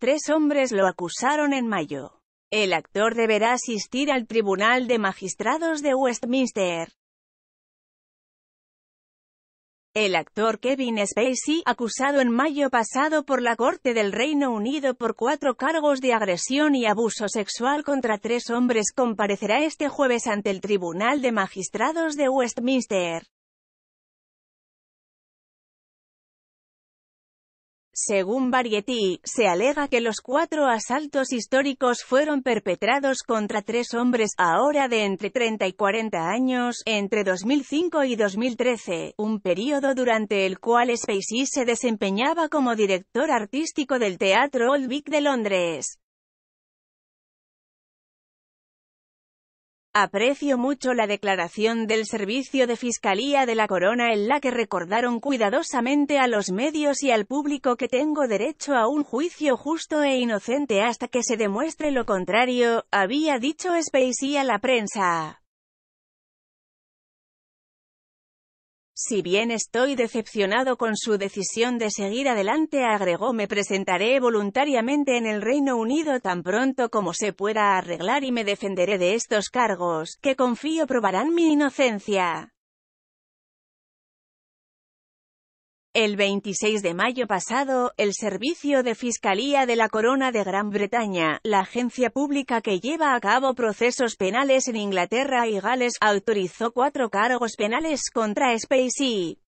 Tres hombres lo acusaron en mayo. El actor deberá asistir al Tribunal de Magistrados de Westminster. El actor Kevin Spacey, acusado en mayo pasado por la Corte del Reino Unido por cuatro cargos de agresión y abuso sexual contra tres hombres, comparecerá este jueves ante el Tribunal de Magistrados de Westminster. Según Variety, se alega que los cuatro asaltos históricos fueron perpetrados contra tres hombres, ahora de entre 30 y 40 años, entre 2005 y 2013, un período durante el cual Spacey se desempeñaba como director artístico del Teatro Old Vic de Londres. Aprecio mucho la declaración del Servicio de Fiscalía de la Corona en la que recordaron cuidadosamente a los medios y al público que tengo derecho a un juicio justo e inocente hasta que se demuestre lo contrario, había dicho Spacey a la prensa. Si bien estoy decepcionado con su decisión de seguir adelante agregó me presentaré voluntariamente en el Reino Unido tan pronto como se pueda arreglar y me defenderé de estos cargos, que confío probarán mi inocencia. El 26 de mayo pasado, el Servicio de Fiscalía de la Corona de Gran Bretaña, la agencia pública que lleva a cabo procesos penales en Inglaterra y Gales, autorizó cuatro cargos penales contra Spacey.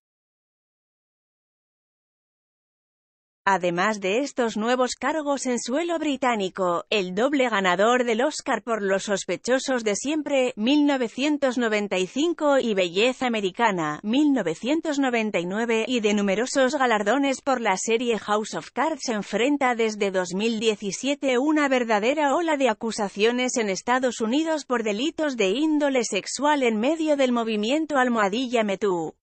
Además de estos nuevos cargos en suelo británico, el doble ganador del Oscar por Los sospechosos de siempre, 1995 y Belleza Americana, 1999 y de numerosos galardones por la serie House of Cards enfrenta desde 2017 una verdadera ola de acusaciones en Estados Unidos por delitos de índole sexual en medio del movimiento almohadilla Metoo.